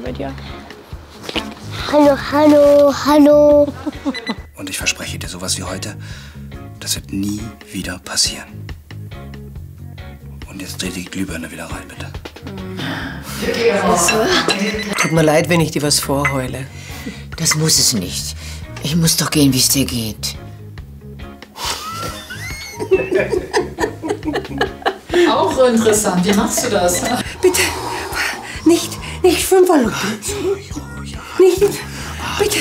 okay bei dir? Hallo, hallo, hallo. Und ich verspreche dir, sowas wie heute, das wird nie wieder passieren. Und jetzt dreh die Glühbirne wieder rein, bitte. Tut mir leid, wenn ich dir was vorheule. Das muss es nicht. Ich muss doch gehen, wie es dir geht. Auch interessant. Wie machst du das? Bitte, nicht, nicht Fünferloop. Nicht, bitte.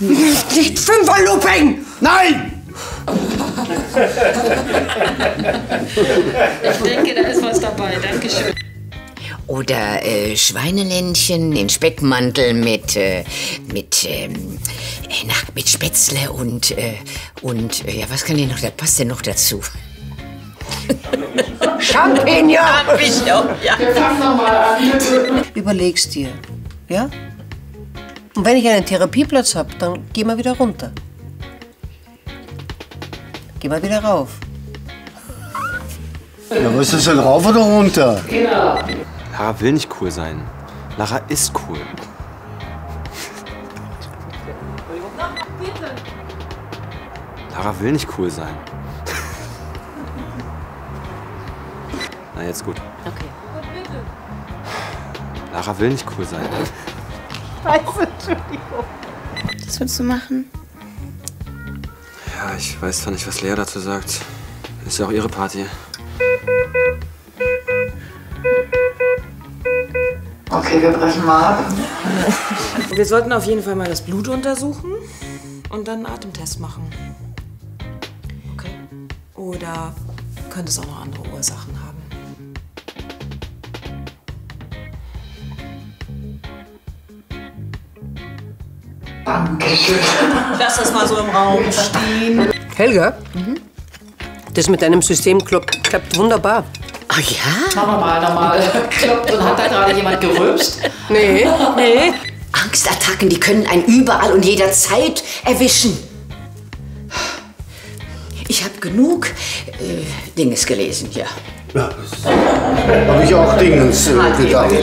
Nicht, nicht Fünferlooping! Nein! Ich denke, da ist was dabei. Dankeschön. Oder äh, Schweineländchen in Speckmantel mit, äh, mit, ähm, äh, na, mit Spätzle und, äh, und, äh, ja, was kann denn noch, da passt denn noch dazu? Champignon! Champignon, ja. Überlegst dir, ja? Und wenn ich einen Therapieplatz habe, dann geh mal wieder runter. Geh mal wieder rauf. Ja, was ist denn rauf oder runter? Lara will nicht cool sein. Lara ist cool. Lara will nicht cool sein. Na, jetzt gut. Okay. Lara will nicht cool sein. Scheiße, Entschuldigung. Was willst du machen? Ja, ich weiß zwar nicht, was Lea dazu sagt. Ist ja auch ihre Party. Okay, wir brechen mal ab. Wir sollten auf jeden Fall mal das Blut untersuchen und dann einen Atemtest machen. Okay. Oder könnte es auch noch andere Ursachen haben. Dankeschön. Lass das mal so im Raum stehen. Helga, das mit deinem System klappt, klappt wunderbar. Ah ja? Machen wir mal nochmal. Kloppt und hat da gerade jemand gerülpst? Nee, nee. Angstattacken, die können einen überall und jederzeit erwischen. Ich habe genug äh, Dinges gelesen, ja. Habe ich auch Dingens äh, gedacht. Ja.